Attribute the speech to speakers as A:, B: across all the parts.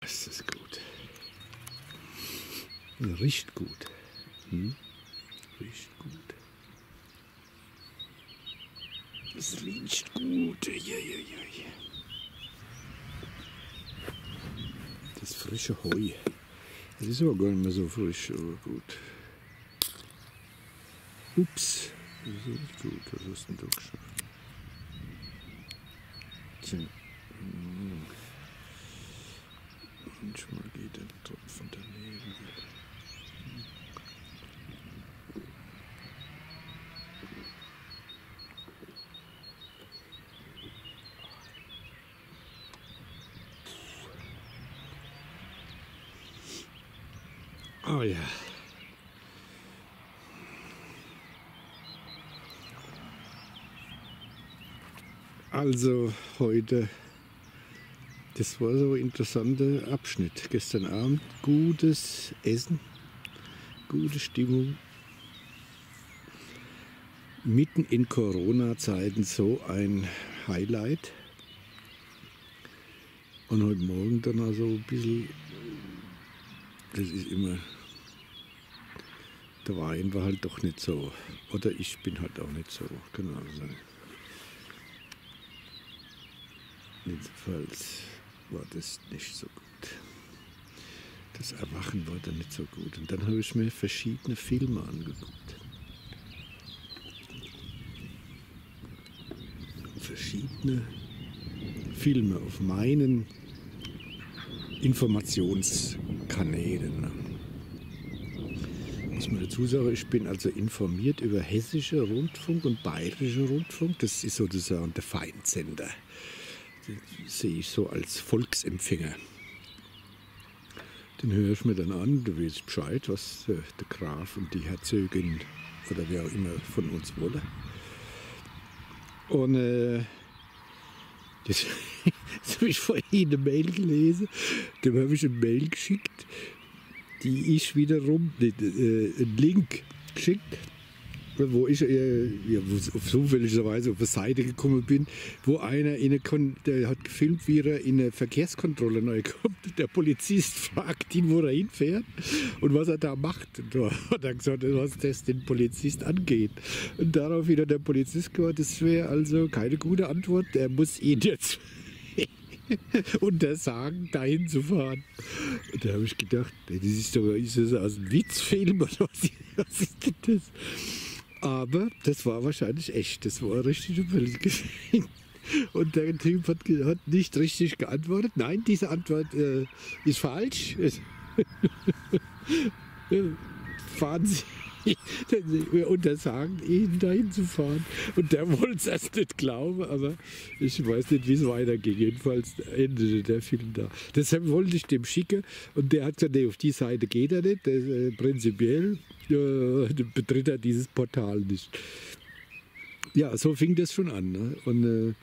A: Das ist gut. Riecht gut. Hm? Riecht gut. Es riecht gut. Das frische Heu. Das ist aber gar nicht mehr so frisch, aber gut. Ups. Das ist gut. Was hast du denn da geschafft? Tja. Hm. Manchmal geht ein Tropfen daneben. Oh ja. Also heute, das war so ein interessanter Abschnitt. Gestern Abend gutes Essen, gute Stimmung. Mitten in Corona-Zeiten so ein Highlight. Und heute Morgen dann also ein bisschen das ist immer, der Wein war halt doch nicht so. Oder ich bin halt auch nicht so, genau. Jedenfalls war das nicht so gut. Das Erwachen war dann nicht so gut. Und dann habe ich mir verschiedene Filme angeguckt. Verschiedene Filme auf meinen Informationskanälen. Muss man dazu sagen, ich bin also informiert über hessische Rundfunk und bayerische Rundfunk. Das ist sozusagen der Feindsender. Sehe ich so als Volksempfänger. Den höre ich mir dann an, du weißt Bescheid, was der Graf und die Herzogin oder wer auch immer von uns wolle. Und äh, das, das habe ich vorhin eine Mail gelesen. Dem habe ich eine Mail geschickt, die ich wiederum, äh, einen Link geschickt, wo ich äh, auf zufälligerweise auf eine Seite gekommen bin, wo einer in eine, der hat gefilmt, wie er in eine Verkehrskontrolle neu kommt. Der Polizist fragt ihn, wo er hinfährt und was er da macht. Und da hat er gesagt, was das den Polizist angeht. Und darauf wieder der Polizist gesagt, das wäre also keine gute Antwort. Er muss ihn jetzt untersagen, dahin zu fahren. Und da habe ich gedacht, das ist doch ist das aus einem Witzfilm oder was, was ist denn das? Aber das war wahrscheinlich echt. Das war richtig überlegt. Und der Typ hat, hat, nicht richtig geantwortet. Nein, diese Antwort äh, ist falsch. Fahren Sie wir untersagen ihnen dahin zu fahren. Und der wollte es erst nicht glauben, aber ich weiß nicht, wie es weiterging. Jedenfalls endete der Film da. Deshalb wollte ich dem schicken und der hat gesagt, nee, auf die Seite geht er nicht. Das, äh, prinzipiell äh, betritt er dieses Portal nicht. Ja, so fing das schon an. Ne? Und äh,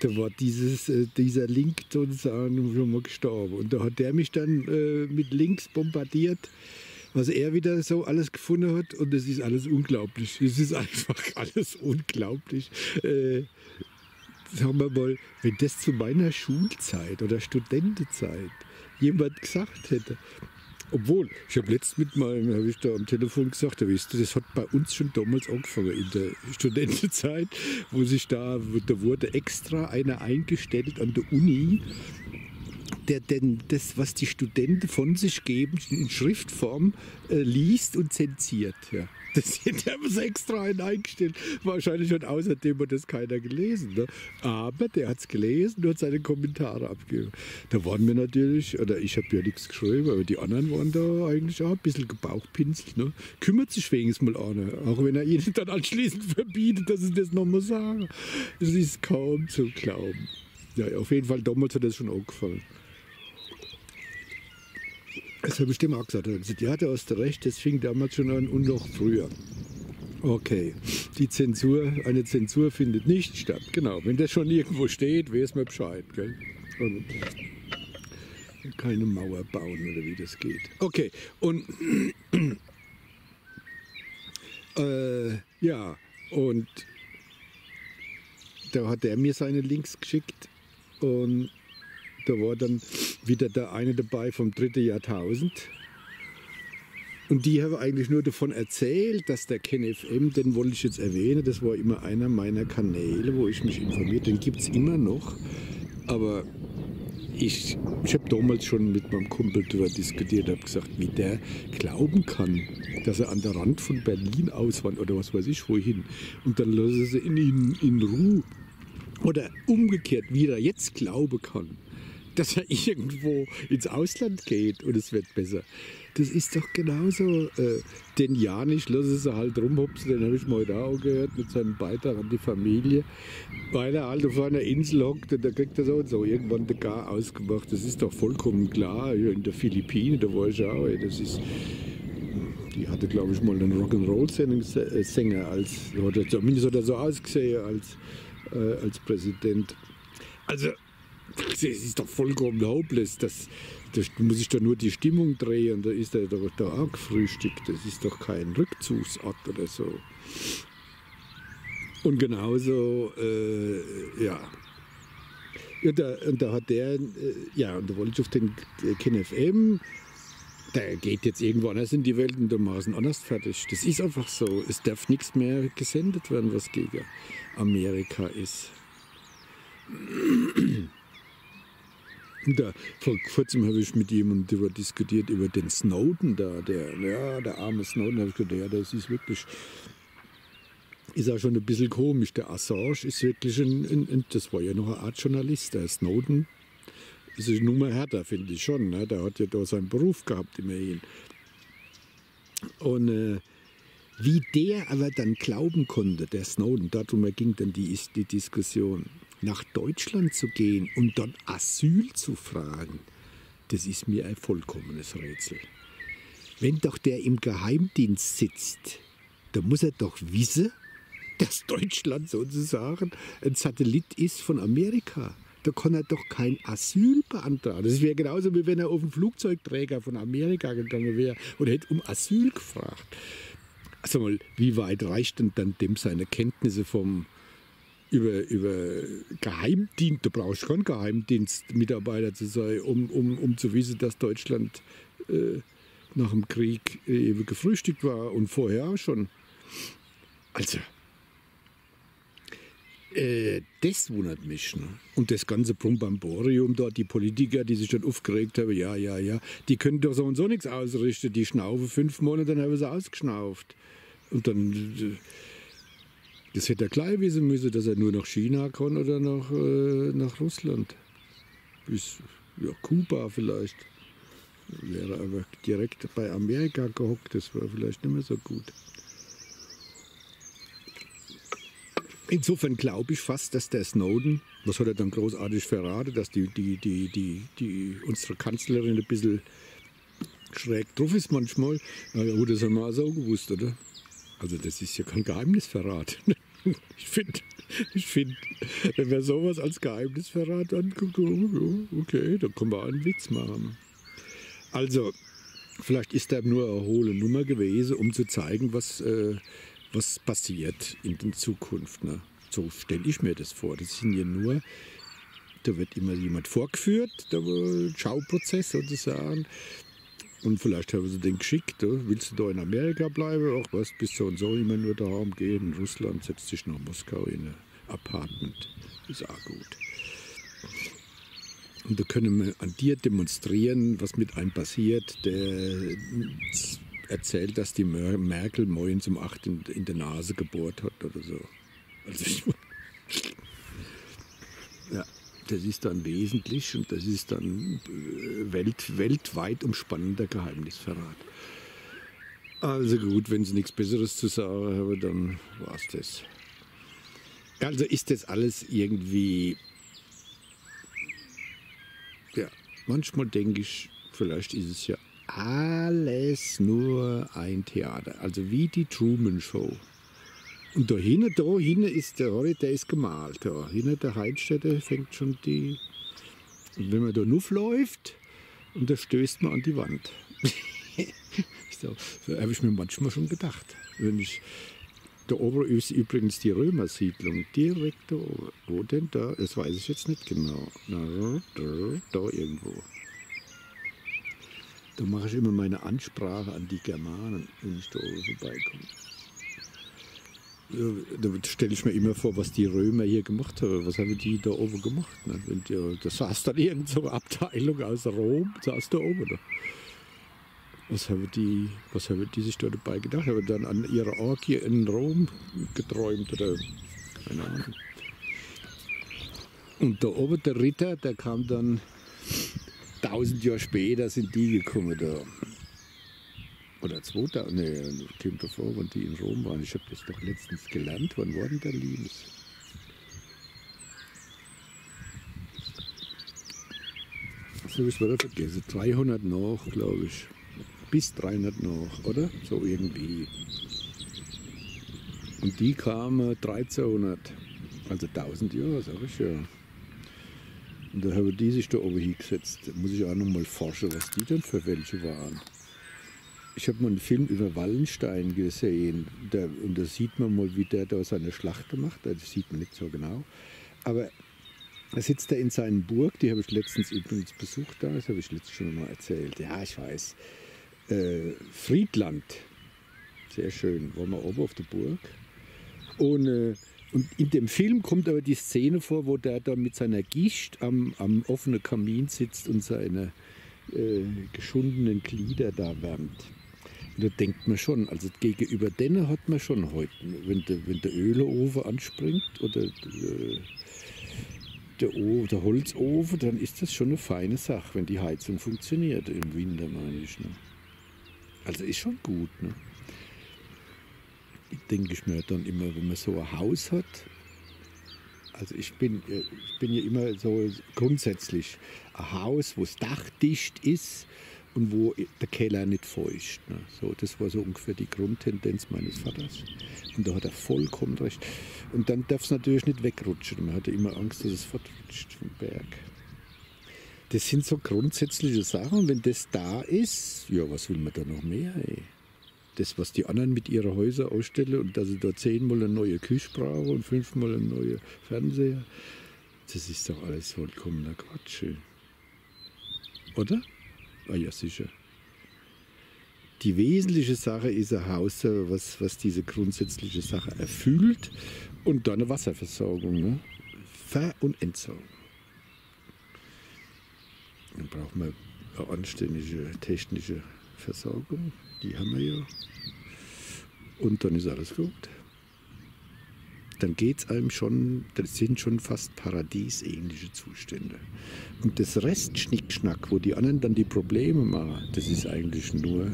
A: da war dieses, äh, dieser Link sozusagen schon mal gestorben. Und da hat der mich dann äh, mit Links bombardiert was er wieder so alles gefunden hat. Und es ist alles unglaublich. Es ist einfach alles unglaublich. Äh, sagen wir mal, wenn das zu meiner Schulzeit oder Studentenzeit jemand gesagt hätte, obwohl, ich habe letztens mit meinem, habe ich da am Telefon gesagt, wisst ihr, das hat bei uns schon damals angefangen in der Studentenzeit, wo sich da, da wurde extra einer eingestellt an der Uni, der denn das, was die Studenten von sich geben, in Schriftform äh, liest und zensiert. Ja. Das haben wir extra eingestellt. Wahrscheinlich hat außerdem hat das keiner gelesen. Ne? Aber der hat es gelesen und hat seine Kommentare abgegeben. Da waren wir natürlich, oder ich habe ja nichts geschrieben, aber die anderen waren da eigentlich auch ein bisschen gebauchpinselt. Ne? Kümmert sich wenigstens mal einer, auch wenn er ihnen dann anschließend verbietet, dass sie das nochmal sagen. Es ist kaum zu glauben. Ja, auf jeden Fall damals hat das schon aufgefallen. Das habe ich dem auch gesagt. Also, die hatte aus der Recht, das fing damals schon an und noch früher. Okay, die Zensur, eine Zensur findet nicht statt. Genau, wenn das schon irgendwo steht, weiß man Bescheid. Gell? Und keine Mauer bauen oder wie das geht. Okay, und äh, ja, und da hat er mir seine Links geschickt und Da war dann wieder der eine dabei vom dritten Jahrtausend. Und die haben eigentlich nur davon erzählt, dass der KenFM, den wollte ich jetzt erwähnen, das war immer einer meiner Kanäle, wo ich mich informiert, den gibt es immer noch. Aber ich, ich habe damals schon mit meinem Kumpel darüber diskutiert, habe gesagt, wie der glauben kann, dass er an der Rand von Berlin auswandert oder was weiß ich wohin. Und dann lassen sie ihn in, in Ruhe. Oder umgekehrt, wie er jetzt glauben kann, dass er irgendwo ins Ausland geht und es wird besser. Das ist doch genauso. Äh, den Janich lassen sie halt rumhupsen, den habe ich mal heute auch gehört mit seinem Beitrag an die Familie. Weil er halt auf einer Insel hockt und da kriegt er so und so irgendwann der Gar ausgemacht. Das ist doch vollkommen klar. In der Philippinen, da war ich auch. Das ist, die hatte, glaube ich, mal einen Rock'n'Roll-Sänger als, oder zumindest hat er so ausgesehen als, äh, als Präsident. Also, das ist doch vollkommen hopeless. Das, da muss ich da nur die Stimmung drehen, da ist er doch da auch gefrühstückt. Das ist doch kein Rückzugsort oder so. Und genauso, äh, ja. Und da, und da hat der, äh, ja, und da wollte ich auf den KenFM, der geht jetzt irgendwo anders in die Welt und dermaßen anders fertig. Das ist einfach so. Es darf nichts mehr gesendet werden, was gegen Amerika ist. Da, vor kurzem habe ich mit jemandem darüber diskutiert, über den Snowden da. Der, ja, der arme Snowden, habe ich gesagt, ja, das ist wirklich, ist auch schon ein bisschen komisch. Der Assange ist wirklich ein, ein, ein das war ja noch eine Art Journalist. Der Snowden ist eine Nummer härter, finde ich schon. Ne? Der hat ja da seinen Beruf gehabt, immerhin. Und äh, wie der aber dann glauben konnte, der Snowden, darum ging dann die, die Diskussion nach Deutschland zu gehen und dort Asyl zu fragen, das ist mir ein vollkommenes Rätsel. Wenn doch der im Geheimdienst sitzt, dann muss er doch wissen, dass Deutschland sozusagen ein Satellit ist von Amerika. Da kann er doch kein Asyl beantragen. Das wäre genauso, wie wenn er auf einen Flugzeugträger von Amerika gegangen wäre und hätte um Asyl gefragt. Also mal, wie weit reicht denn dann dem seine Kenntnisse vom über, über Geheimdienst, du brauchst keinen Geheimdienstmitarbeiter zu sein, um, um, um zu wissen, dass Deutschland äh, nach dem Krieg eben gefrühstückt war und vorher auch schon. Also, äh, das wundert mich. Ne? Und das ganze Brumbamborium dort, die Politiker, die sich schon aufgeregt haben, ja, ja, ja, die können doch so und so nichts ausrichten. Die schnaufen fünf Monate, dann haben sie ausgeschnauft. Und dann äh, das hätte er gleich wissen müssen, dass er nur nach China kann oder nach, äh, nach Russland. Bis ja, Kuba vielleicht. Wäre aber direkt bei Amerika gehockt, das war vielleicht nicht mehr so gut. Insofern glaube ich fast, dass der Snowden, was hat er dann großartig verraten, dass die, die, die, die, die, unsere Kanzlerin ein bisschen schräg drauf ist manchmal. Ja, das haben wir auch so gewusst, oder? Also das ist ja kein Geheimnisverrat. Ich finde, ich find, wenn wir sowas als Geheimnisverrat anguckt, okay, dann können wir einen Witz machen. Also, vielleicht ist da nur eine hohle Nummer gewesen, um zu zeigen, was, äh, was passiert in der Zukunft. Ne? So stelle ich mir das vor. Das sind ja nur, da wird immer jemand vorgeführt, der Schauprozess sozusagen. Und vielleicht haben sie den geschickt, willst du da in Amerika bleiben? Ach was, bis so und so immer nur daheim gehen. In Russland setzt sich nach Moskau in ein Apartment. Ist auch gut. Und da können wir an dir demonstrieren, was mit einem passiert, der erzählt, dass die Merkel morgens um 8 in, in der Nase gebohrt hat oder so. Also ich, das ist dann wesentlich und das ist dann äh, welt, weltweit umspannender Geheimnisverrat. Also gut, wenn Sie nichts Besseres zu sagen haben, dann war es das. Also ist das alles irgendwie, ja, manchmal denke ich, vielleicht ist es ja alles nur ein Theater, also wie die Truman Show. Und da hinten, da hinten ist der der ist gemalt. Da hinten der Heidstätte fängt schon die. Und wenn man da nuff läuft, und da stößt man an die Wand. so habe ich mir manchmal schon gedacht. Wenn ich Da oben ist übrigens die Römersiedlung, direkt da oben. Wo denn da? Das weiß ich jetzt nicht genau. Na, da, da irgendwo. Da mache ich immer meine Ansprache an die Germanen, wenn ich da oben vorbeikomme. Da stelle ich mir immer vor, was die Römer hier gemacht haben. Was haben die da oben gemacht? Ne? Da saß dann irgendeine so Abteilung aus Rom, saß da oben. Da. Was haben, die, was haben die sich da dabei gedacht? Haben dann an ihre Orgie in Rom geträumt oder keine Ahnung. Und da oben der Ritter, der kam dann tausend Jahre später, sind die gekommen da. Oder 2000, nee, kommt davor, wenn die in Rom waren. Ich habe das doch letztens gelernt. Wann war denn der Limes? So habe ich wieder vergessen. 300 nach, glaube ich bis 300 noch, oder? So irgendwie. Und die kamen 1300, also 1000 Jahre, sag ich ja. Und da haben die sich da oben hingesetzt. Da muss ich auch noch mal forschen, was die denn für welche waren. Ich habe mal einen Film über Wallenstein gesehen. Da, und da sieht man mal, wie der da seine Schlacht macht. Das sieht man nicht so genau. Aber da sitzt er in seinen Burg, die habe ich letztens übrigens besucht da, das habe ich letztens schon mal erzählt. Ja, ich weiß äh, Friedland. Sehr schön, waren wir oben auf der Burg. Und, äh, und in dem Film kommt aber die Szene vor, wo der da mit seiner Gischt am, am offenen Kamin sitzt und seine äh, geschundenen Glieder da wärmt. Da denkt man schon, also gegenüber denen hat man schon heute, wenn der, wenn der Öleofen anspringt oder äh, der, o, der Holzofen, dann ist das schon eine feine Sache, wenn die Heizung funktioniert im Winter, meine ich. Ne? Also ist schon gut. Ne? Ich denke ich mir dann immer, wenn man so ein Haus hat, also ich bin, äh, ich bin ja immer so grundsätzlich ein Haus, wo das Dach dicht ist und wo der Keller nicht feucht. Ne? So, das war so ungefähr die Grundtendenz meines Vaters. Und da hat er vollkommen recht. Und dann darf es natürlich nicht wegrutschen. Man hatte immer Angst, dass es fortrutscht vom Berg. Das sind so grundsätzliche Sachen. Wenn das da ist, ja, was will man da noch mehr? Ey? Das, was die anderen mit ihren Häusern ausstellen und dass sie da zehnmal eine neue Küche brauchen und fünfmal einen neuen Fernseher, das ist doch alles vollkommener Quatsch. Oder? Ah ja, sicher. Die wesentliche Sache ist ein Haus, was, was diese grundsätzliche Sache erfüllt und dann eine Wasserversorgung. Ne? Ver- und Entsorgung. Dann brauchen wir eine anständige technische Versorgung. Die haben wir ja. Und dann ist alles gut. Dann geht es einem schon, das sind schon fast paradiesähnliche Zustände. Und das Rest Schnickschnack, wo die anderen dann die Probleme machen, das ist eigentlich nur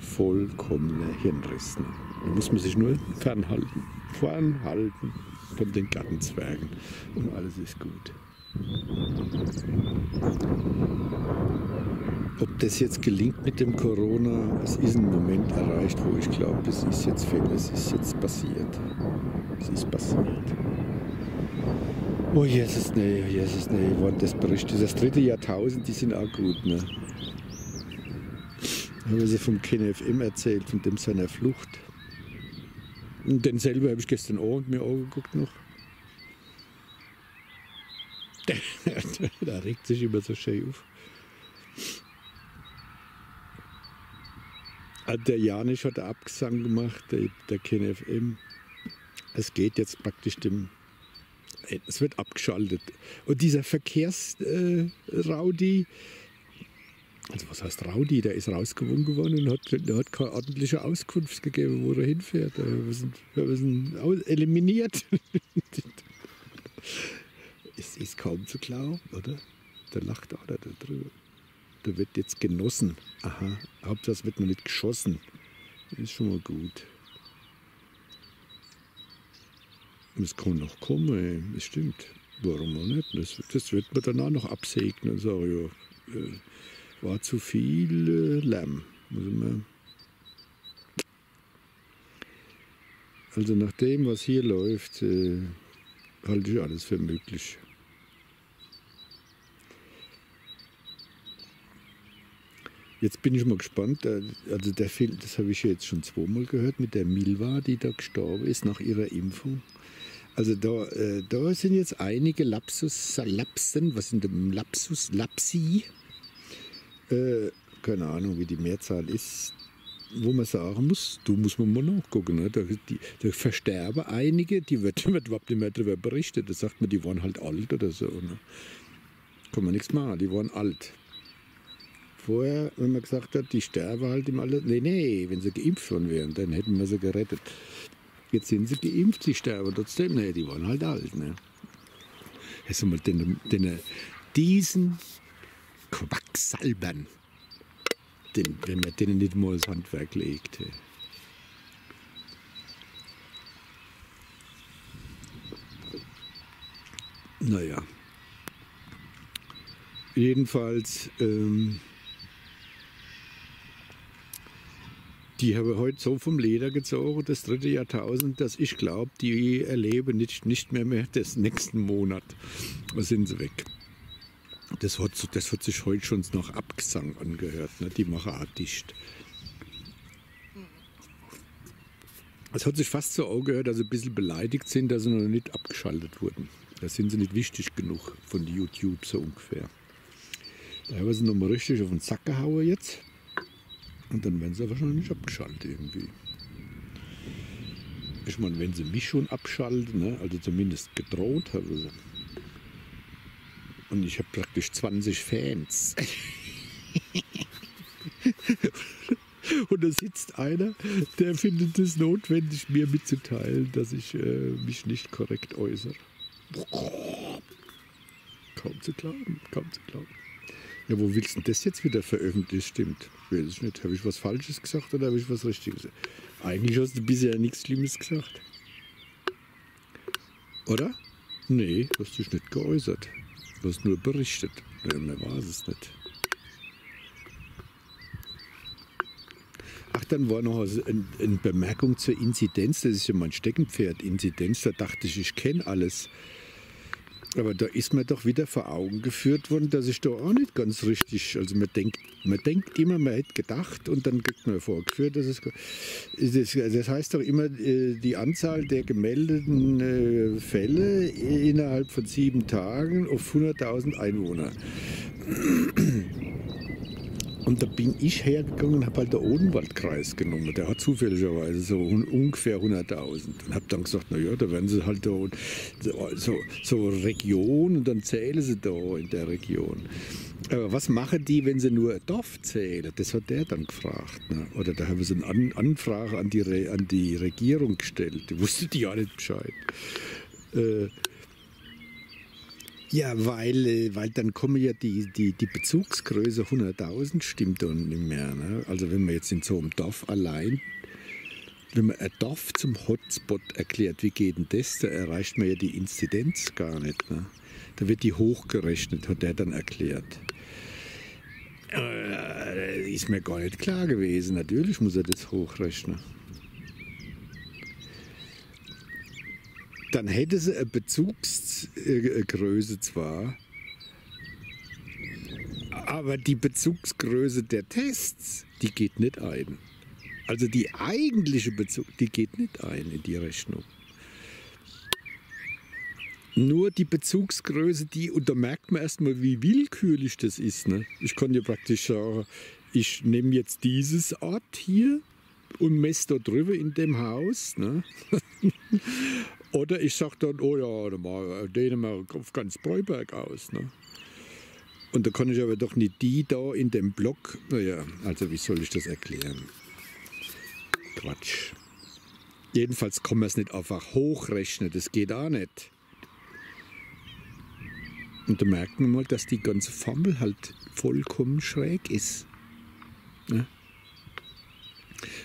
A: vollkommener Hirnriss. Da muss man sich nur fernhalten. Fernhalten von den Gartenzwergen und alles ist gut. Ob das jetzt gelingt mit dem Corona, es ist ein Moment erreicht, wo ich glaube, es ist jetzt es ist jetzt passiert. Es ist passiert. Oh Jesus, nee, oh Jesus, nee, wann das berichtet. Das dritte Jahrtausend, die sind auch gut, ne? Haben sie vom KNFM erzählt, von dem seiner Flucht. Und den selber habe ich gestern Abend mir angeguckt noch. Da regt sich immer so schön auf. Ah, der Janisch hat Abgesang gemacht, der, der KNFM. Es geht jetzt praktisch dem. Es wird abgeschaltet. Und dieser Verkehrsraudi, äh, also was heißt Raudi, der ist rausgewungen worden und hat, der hat keine ordentliche Auskunft gegeben, wo er hinfährt. Wir sind, wir sind eliminiert. Es ist kaum zu glauben, oder? Da lacht auch da drüber. Da wird jetzt genossen. Aha, Hauptsache wird noch nicht geschossen. Das ist schon mal gut. Es kann noch kommen, das stimmt. Warum auch nicht? Das, das wird man danach noch absegnen sagen, ja, äh, war zu viel äh, Lärm. Also nach dem, was hier läuft, äh, halte ich alles für möglich. Jetzt bin ich mal gespannt. Also der Film, das habe ich jetzt schon zweimal gehört mit der Milva, die da gestorben ist nach ihrer Impfung. Also da, äh, da sind jetzt einige Lapsus, Lapsen, was sind denn Lapsus, Lapsi? Äh, keine Ahnung, wie die Mehrzahl ist, wo man sagen muss, du muss man mal nachgucken. Ne? Da, die, da versterben einige, die wird, wird überhaupt nicht mehr darüber berichtet. Da sagt man, die waren halt alt oder so. Ne? Kann man nichts machen, die waren alt. Vorher, wenn man gesagt hat, die sterben halt im Alter. Nee, nee, wenn sie geimpft worden wären, dann hätten wir sie gerettet. Jetzt sind sie geimpft, sie sterben trotzdem. Nee, die waren halt alt. Ne? Du mal den, den, diesen Quacksalbern, den, wenn man denen nicht mal das Handwerk legt. Naja. Jedenfalls, ähm, die haben heute so vom Leder gezogen, das dritte Jahrtausend, dass ich glaube, die erleben nicht, nicht mehr, mehr des nächsten Monat. Da sind sie weg. Das hat, das hat sich heute schon nach Abgesang angehört. Ne? Die machen auch dicht. Es hat sich fast so angehört, dass sie ein bisschen beleidigt sind, dass sie noch nicht abgeschaltet wurden. Da sind sie nicht wichtig genug von YouTube so ungefähr. Da haben wir sie nochmal richtig auf den Sack gehauen jetzt. Und dann werden sie wahrscheinlich abgeschaltet irgendwie. Ich meine, wenn sie mich schon abschalten, ne, also zumindest gedroht haben sie. Und ich habe praktisch 20 Fans. Und da sitzt einer, der findet es notwendig, mir mitzuteilen, dass ich äh, mich nicht korrekt äußere. Kaum zu glauben, kaum zu glauben. Ja, wo willst du das jetzt wieder veröffentlichen? Stimmt. Weiß ich nicht. Habe ich was Falsches gesagt oder habe ich was Richtiges gesagt? Eigentlich hast du bisher nichts Schlimmes gesagt. Oder? Nee, hast dich nicht geäußert. Du hast nur berichtet. Ja, mehr war es nicht. Ach, dann war noch also ein- eine Bemerkung zur Inzidenz. Das ist ja mein Steckenpferd. Inzidenz, da dachte ich, ich kenne alles. Aber da ist mir doch wieder vor Augen geführt worden, dass ich da auch nicht ganz richtig, also man denkt, man denkt immer, man hätte gedacht und dann kriegt man vorgeführt, dass es, das, das heißt doch immer, äh, die Anzahl der gemeldeten äh, Fälle innerhalb von sieben Tagen auf 100.000 Einwohner. Und da bin ich hergegangen und habe halt den Odenwaldkreis genommen. Der hat zufälligerweise so un ungefähr 100.000. Und habe dann gesagt, naja, da werden sie halt da so, so, Region und dann zählen sie da in der Region. Aber was machen die, wenn sie nur Dorf zählen? Das hat der dann gefragt. Ne? Oder da haben sie eine An Anfrage an die, Re an die Regierung gestellt. Die wusste die ja nicht Bescheid. Äh, ja, weil, äh, weil dann kommen ja die, die, die Bezugsgröße 100.000 stimmt dann nicht mehr. Ne? Also wenn man jetzt in so einem Dorf allein, wenn man ein Dorf zum Hotspot erklärt, wie geht denn das? Da erreicht man ja die Inzidenz gar nicht. Ne? Da wird die hochgerechnet, hat der dann erklärt. Äh, ist mir gar nicht klar gewesen. Natürlich muss er das hochrechnen. Dann hätte sie eine Bezugsgröße zwar, aber die Bezugsgröße der Tests, die geht nicht ein. Also die eigentliche Bezug, die geht nicht ein in die Rechnung. Nur die Bezugsgröße, die, und da merkt man erstmal, wie willkürlich das ist. Ne? Ich kann ja praktisch sagen, ich nehme jetzt dieses Ort hier und messe da drüber in dem Haus. Ne? Oder ich sage dann, oh ja, dann den mal auf ganz Bräuberg aus. Ne? Und da kann ich aber doch nicht die da in dem Block. Naja, also wie soll ich das erklären? Quatsch. Jedenfalls kann man es nicht einfach hochrechnen, das geht auch nicht. Und da merkt man mal, dass die ganze Formel halt vollkommen schräg ist. Ne?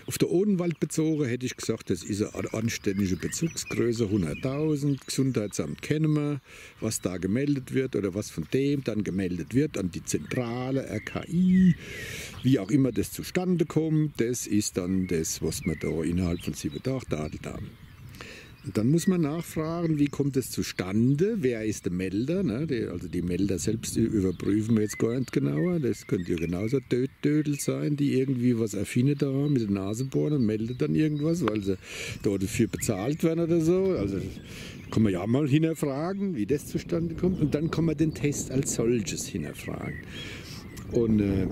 A: Auf der Odenwald bezogen hätte ich gesagt, das ist eine anständige Bezugsgröße, 100.000. Gesundheitsamt kennen wir, was da gemeldet wird oder was von dem dann gemeldet wird an die Zentrale, RKI, wie auch immer das zustande kommt. Das ist dann das, was wir da innerhalb von sieben Tagen dadelt haben. Dann muss man nachfragen, wie kommt es zustande, wer ist der Melder. Ne? Die, also die Melder selbst überprüfen wir jetzt gar nicht genauer. Das könnte ja genauso Dödel sein, die irgendwie was erfinden da mit der Nase bohren und meldet dann irgendwas, weil sie dafür bezahlt werden oder so. Also kann man ja mal hinterfragen, wie das zustande kommt. Und dann kann man den Test als solches hinterfragen. Und, äh,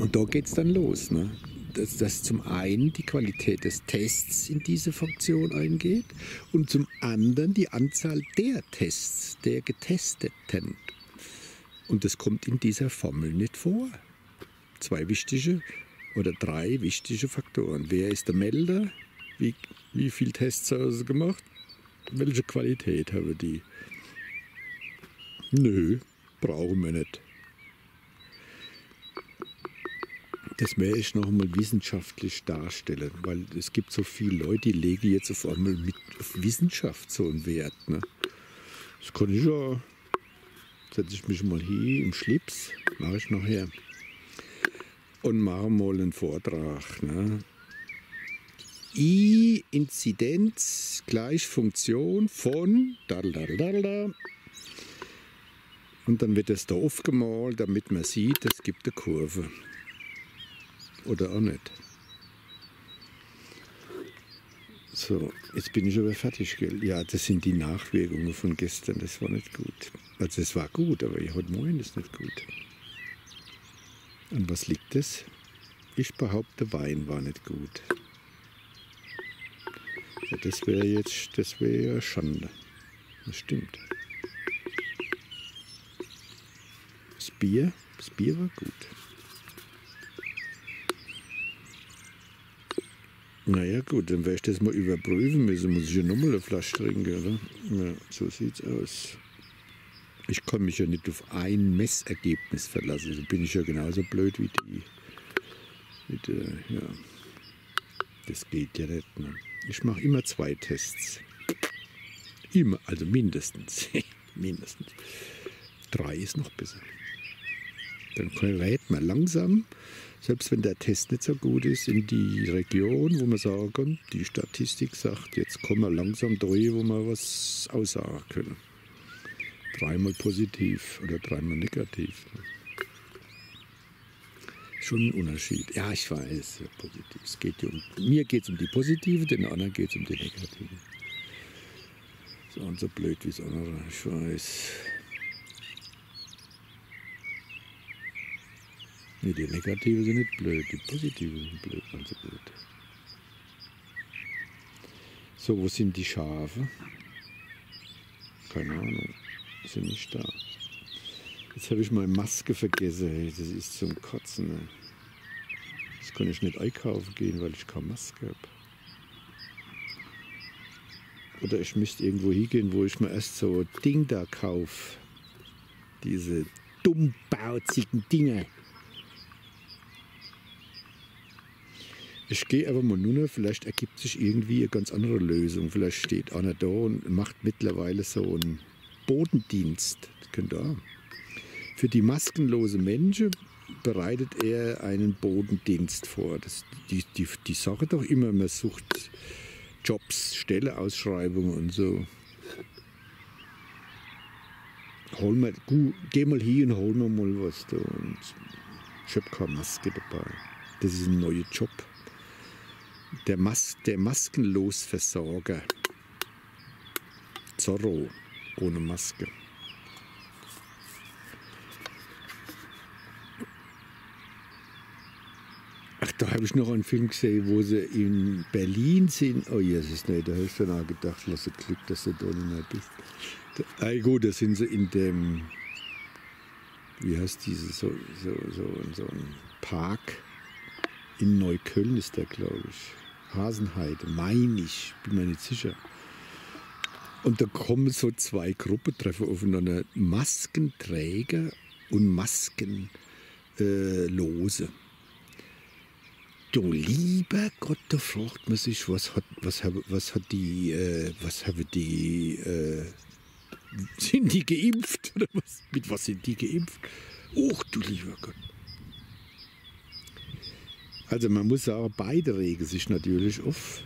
A: und da geht es dann los. Ne? Dass, dass zum einen die Qualität des Tests in diese Funktion eingeht und zum anderen die Anzahl der Tests, der Getesteten. Und das kommt in dieser Formel nicht vor. Zwei wichtige oder drei wichtige Faktoren. Wer ist der Melder? Wie, wie viele Tests haben sie gemacht? Welche Qualität haben die? Nö, brauchen wir nicht. Das werde ich noch einmal wissenschaftlich darstellen, weil es gibt so viele Leute, die legen jetzt auf einmal mit auf Wissenschaft so einen Wert. Ne? Das kann ich ja, setze ich mich mal hier im Schlips, mache ich nachher und mache mal einen Vortrag. Ne? I-Inzidenz gleich Funktion von und dann wird das da aufgemalt, damit man sieht, es gibt eine Kurve oder auch nicht. So, jetzt bin ich aber fertig, gell? Ja, das sind die Nachwirkungen von gestern, das war nicht gut. Also es war gut, aber heute Morgen ist nicht gut. An was liegt es? Ich behaupte, Wein war nicht gut. Ja, das wäre jetzt, das wäre ja Schande. Das stimmt. Das Bier, das Bier war gut. Naja gut, dann werde ich das mal überprüfen müssen. Muss ich ja nochmal eine Flasche trinken, oder? Ja, so sieht's aus. Ich kann mich ja nicht auf ein Messergebnis verlassen. So bin ich ja genauso blöd wie die. Wie die ja. Das geht ja nicht. Ne? Ich mache immer zwei Tests. Immer, also mindestens. mindestens. Drei ist noch besser. Dann rät man langsam selbst wenn der Test nicht so gut ist, in die Region, wo man sagen die Statistik sagt, jetzt kommen wir langsam durch, wo wir was aussagen können. Dreimal positiv oder dreimal negativ. Schon ein Unterschied. Ja, ich weiß, positiv. Es geht um, mir geht es um die positive, den anderen geht es um die negative. So und so blöd wie das andere, ich weiß. Nee, die Negative sind nicht blöd, die Positive sind blöd, also blöd. So, wo sind die Schafe? Keine Ahnung, sind nicht da. Jetzt habe ich meine Maske vergessen, das ist zum Kotzen. Ne? Jetzt kann ich nicht einkaufen gehen, weil ich keine Maske habe. Oder ich müsste irgendwo hingehen, wo ich mir erst so ein Ding da kaufe. Diese dummbauzigen Dinge. Ich gehe aber mal nur, vielleicht ergibt sich irgendwie eine ganz andere Lösung. Vielleicht steht einer da und macht mittlerweile so einen Bodendienst. Das könnte auch. Für die maskenlose Menschen bereitet er einen Bodendienst vor. Das, die, die, die Sache doch immer, man sucht Jobs, Stelleausschreibungen und so. Hol mal, geh mal hier und hol mir mal was da. Und ich habe keine Maske dabei. Das ist ein neuer Job der, Mas der Maskenlosversorger. Zorro ohne Maske. Ach, da habe ich noch einen Film gesehen, wo sie in Berlin sind. Oh Jesus, nee, da habe ich schon auch gedacht, lass Glück, dass du da nicht bist. Da, ah, gut, da sind sie in dem, wie heißt dieses, so, so, so, so ein Park in Neukölln ist der, glaube ich. Hasenheide, meine ich, bin mir nicht sicher. Und da kommen so zwei Gruppen, treffen aufeinander, Maskenträger und Maskenlose. Äh, du lieber Gott, da fragt man sich, was hat, was, was hat die, äh, was haben die, äh, sind die geimpft? Oder was, mit was sind die geimpft? Och, du lieber Gott. Also man muss sagen, beide regen sich natürlich auf.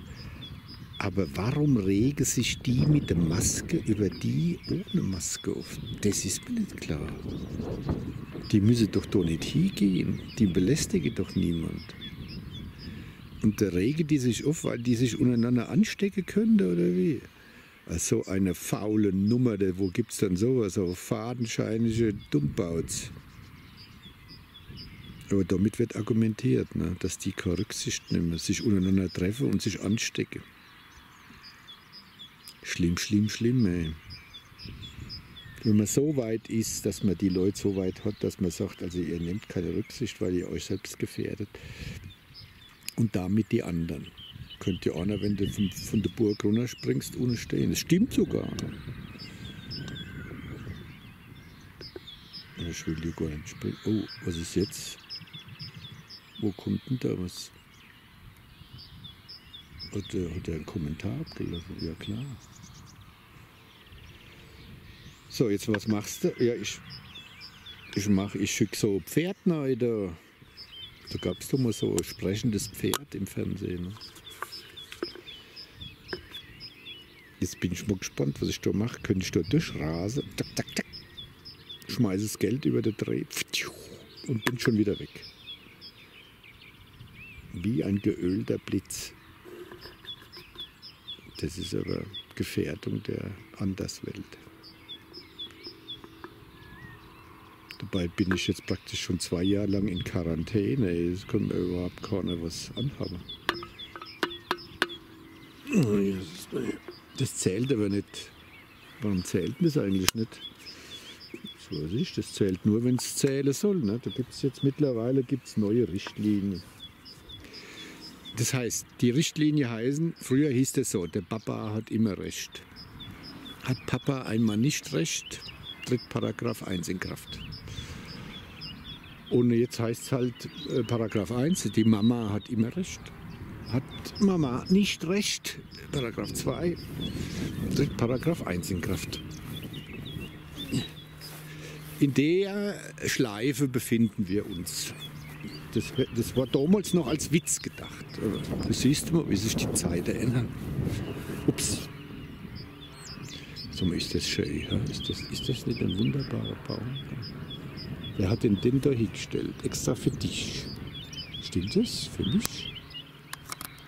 A: Aber warum regen sich die mit der Maske über die ohne Maske auf? Das ist mir nicht klar. Die müssen doch da nicht hingehen. Die belästigen doch niemand. Und da regen die sich auf, weil die sich untereinander anstecken können, oder wie? So eine faule Nummer, wo gibt es dann sowas? So fadenscheinige Dummbauts. Aber damit wird argumentiert, ne, dass die keine Rücksicht nehmen, sich untereinander treffen und sich anstecken. Schlimm, schlimm, schlimm, ey. Wenn man so weit ist, dass man die Leute so weit hat, dass man sagt, also ihr nehmt keine Rücksicht, weil ihr euch selbst gefährdet. Und damit die anderen. Könnt ihr einer, wenn du von, von der Burg runterspringst, ohne stehen. Das stimmt sogar. Ich will hier gar nicht springen. Oh, was ist jetzt? Wo kommt denn da was? Hat er, hat er einen Kommentar abgelassen? Ja klar. So, jetzt was machst du? Ja, ich, ich mache, ich schicke so Pferd neu da. Da gab es doch mal so ein sprechendes Pferd im Fernsehen. Ne? Jetzt bin ich mal gespannt, was ich da mache. Könnte ich da durchrasen? Tak, tak, tak. Schmeiße das Geld über den Dreh und bin schon wieder weg. Wie ein geölter Blitz. Das ist aber Gefährdung der Anderswelt. Dabei bin ich jetzt praktisch schon zwei Jahre lang in Quarantäne. Es kann mir überhaupt keiner was anhaben. Oh, das zählt aber nicht. Warum zählt das eigentlich nicht? So weiß ich, das zählt nur, wenn es zählen soll. Ne? Da gibt es jetzt mittlerweile gibt's neue Richtlinien. Das heißt, die Richtlinie heißen, früher hieß es so, der Papa hat immer Recht. Hat Papa einmal nicht Recht, tritt Paragraph 1 in Kraft. Und jetzt heißt es halt äh, Paragraph 1, die Mama hat immer Recht. Hat Mama nicht Recht, Paragraph 2, tritt Paragraph 1 in Kraft. In der Schleife befinden wir uns. Das, das, war damals noch als Witz gedacht. Du siehst mal, wie sich die Zeiten ändern. Ups. So ist das schön. Ja? Ist, das, ist das nicht ein wunderbarer Baum? Wer hat den denn da hingestellt? Extra für dich. Stimmt das? Für mich?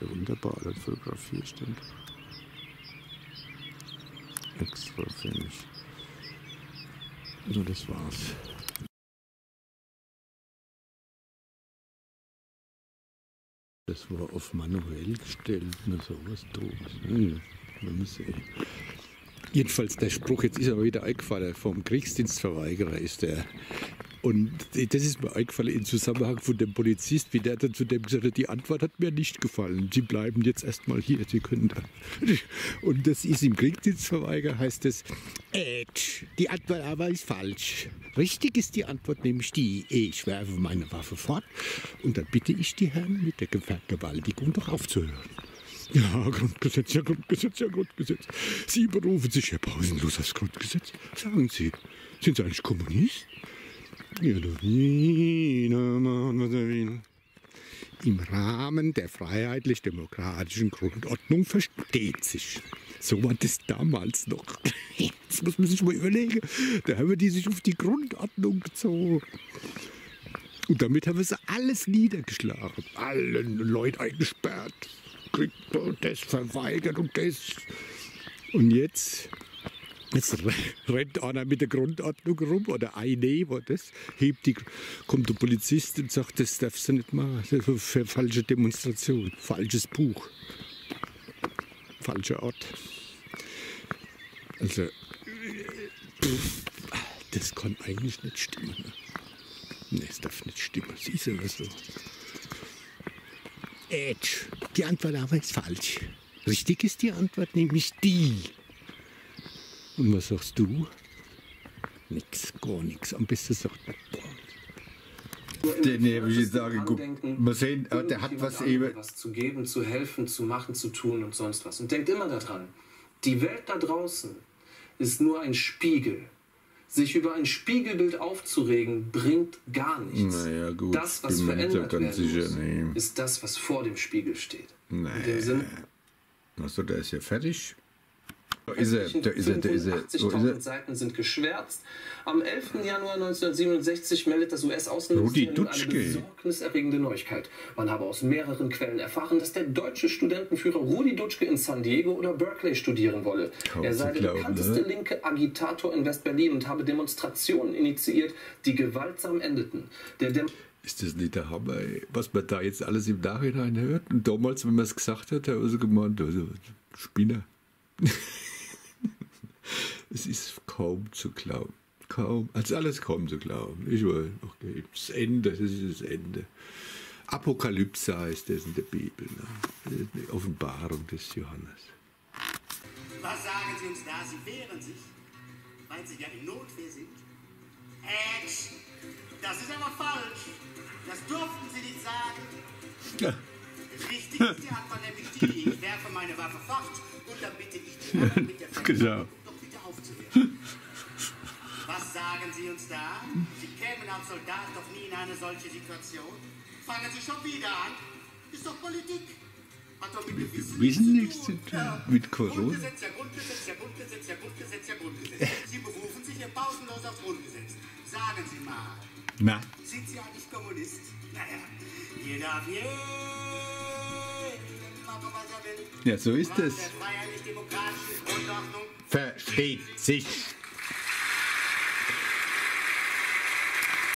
A: Ja, wunderbar, das Fotografie stimmt. Extra für mich. So, das war's. Das war auf manuell gestellt, nur sowas doofes. Hm, Jedenfalls der Spruch, jetzt ist er wieder eingefallen, vom Kriegsdienstverweigerer ist der. Und das ist mir eingefallen im Zusammenhang von dem Polizist, wie der dann zu dem gesagt hat, die Antwort hat mir nicht gefallen. Sie bleiben jetzt erstmal hier, Sie können da. Und das ist im Kriegsdienstverweiger, heißt es, äh, die Antwort aber ist falsch. Richtig ist die Antwort nämlich die, ich werfe meine Waffe fort und dann bitte ich die Herren mit der Vergewaltigung doch aufzuhören. Ja, Grundgesetz, ja, Grundgesetz, ja, Grundgesetz. Sie berufen sich ja pausenlos aufs Grundgesetz. Sagen Sie, sind Sie eigentlich Kommunist? Im Rahmen der freiheitlich-demokratischen Grundordnung versteht sich. So war das damals noch. Jetzt muss man sich mal überlegen. Da haben wir die sich auf die Grundordnung gezogen. Und damit haben wir sie alles niedergeschlagen. Allen Leute eingesperrt. Protest verweigert und das. Und jetzt Jetzt rennt einer mit der Grundordnung rum oder eine, wo das hebt die, kommt der Polizist und sagt, das darfst du nicht machen, das ist für falsche Demonstration, falsches Buch, falscher Ort. Also, das kann eigentlich nicht stimmen. Ne? Nee, es darf nicht stimmen, siehst du was so. Edge, die Antwort aber ist falsch. Richtig ist die Antwort nämlich die. Und was sagst du? Nix, gar nichts. Am besten sagt man gar nichts.
B: Den habe ich jetzt angeguckt. Mal sehen, der hat was eben.
C: Was zu geben, zu helfen, zu machen, zu tun und sonst was. Und denkt immer daran, die Welt da draußen ist nur ein Spiegel. Sich über ein Spiegelbild aufzuregen, bringt gar nichts.
B: Naja, gut.
C: Das, was verändert werden muss, nee. ist das, was vor dem Spiegel steht.
B: Naja.
C: In dem Sinne,
B: Achso, der ist ja fertig. Da ist er, da ist er, da ist er. Wo ist
C: 85.000
B: er?
C: Seiten sind geschwärzt. Am 11. Januar 1967 meldet das US-Außenministerium eine besorgniserregende Neuigkeit. Man habe aus mehreren Quellen erfahren, dass der deutsche Studentenführer Rudi Dutschke in San Diego oder Berkeley studieren wolle.
B: Kaum
C: er sei der
B: glauben,
C: bekannteste
B: ne?
C: linke Agitator in West-Berlin und habe Demonstrationen initiiert, die gewaltsam endeten. Der Dem
A: Ist das nicht der Hammer, ey? was man da jetzt alles im Nachhinein hört? Und damals, wenn man es gesagt hat, hat er also gemeint, also, Spinner. es ist kaum zu glauben. Kaum, als alles kaum zu glauben. Ich weiß, okay, das Ende, das ist das Ende. Apokalypse heißt das in der Bibel. Ne? Eine Offenbarung des Johannes.
D: Was sagen Sie uns da? Sie wehren sich, weil Sie ja in Notwehr sind. Action! Das ist aber falsch. Das durften Sie nicht sagen.
A: Ja.
D: Richtig ist die Antwort nämlich die. Ich werfe meine Waffe fort und dann bitte ich die anderen mit der. Verletzung doch bitte aufzuwerfen. Was sagen Sie uns da? Sie kämen als Soldat doch nie in eine solche Situation. Fangen Sie schon wieder an. Ist doch Politik. Hat doch mit Gewissen
A: Wissen
D: nichts
A: zu tun mit Corona.
D: Grundgesetz, ja Grundgesetz, ja Grundgesetz, ja Grundgesetz, ja Grundgesetz. Sie berufen sich hier pausenlos aufs Grundgesetz. Sagen Sie mal,
B: Na,
D: sind Sie eigentlich Kommunist? Naja, hier darf jeder machen, was er will.
B: ja, so ist es. Versteht sich.